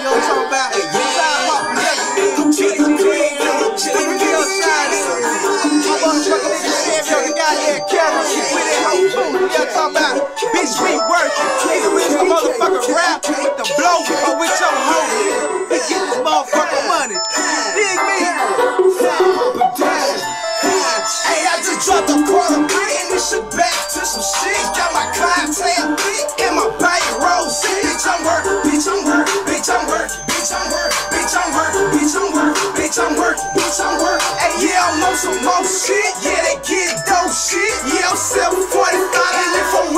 you what I'm about? Side bitch, I'm working, bitch, I'm working. Hey, yeah, I'm on some more shit. Yeah, they get dope shit. Yeah, I'm 745 and if I'm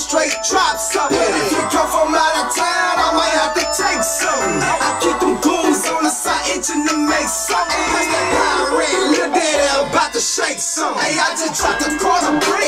straight drop something. If you come from out of town, I might have to take something. I keep them goons on the side itching to make something. Pass that pirate, little daddy about to shake something. Hey, I just dropped a quarter bring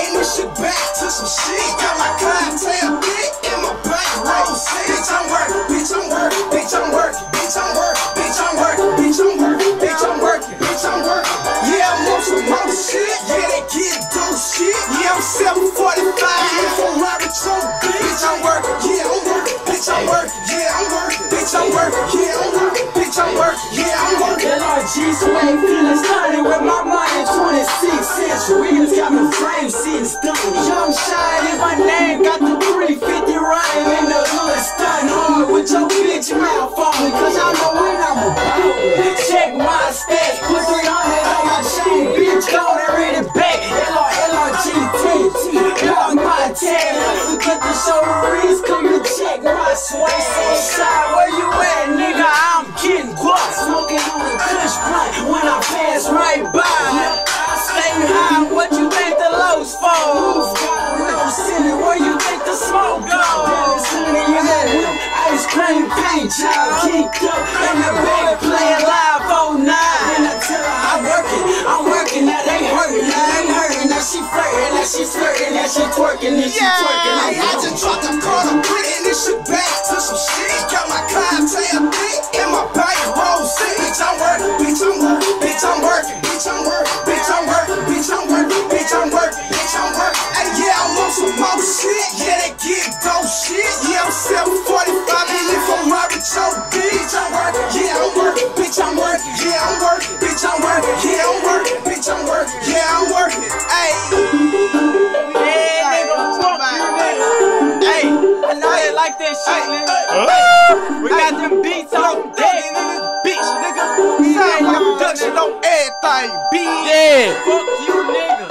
LRG sway feeling started with my mind 26 centuries got me frame sitting stunning. Young shine is my name, got the 350 rhyme in the hood stunning. Hard with your bitch mouth on me, cause y'all know when I'm about. Check my stats, put 300 on my chain, bitch, go and read it back. LR, LRG, TT, LR, my tag. Forget the show the come to check my sway. So side, geeked up in the playing live all night. And I tell her I'm working, I'm working, now they hurting, now they hurting, now she flirting, now she flirting, now she twerking, now she twerking. Hey, I just dropped a quarter bring this shit back to some shit. Got my clientele like that shit, nigga. We got them beats on deck, nigga. Bitch, nigga. Sound like production on everything, bitch. Yeah. Fuck you, nigga.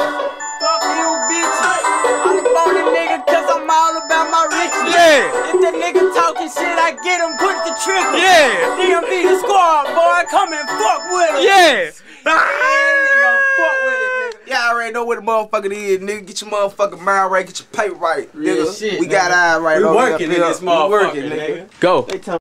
Fuck you, bitches. I'm a phony nigga cause I'm all about my riches. Yeah. If the nigga talking shit, I get him, put the trigger. Yeah. DMV the squad, boy, come and fuck with him. Yeah. Nigga, fuck with it, nigga. Y'all already know what the motherfucker is, nigga. Get your motherfucking mind right, get your pay right, Real nigga. shit, we got nigga. eyes right We on working in this We working, motherfucker, nigga. nigga. Go. They tell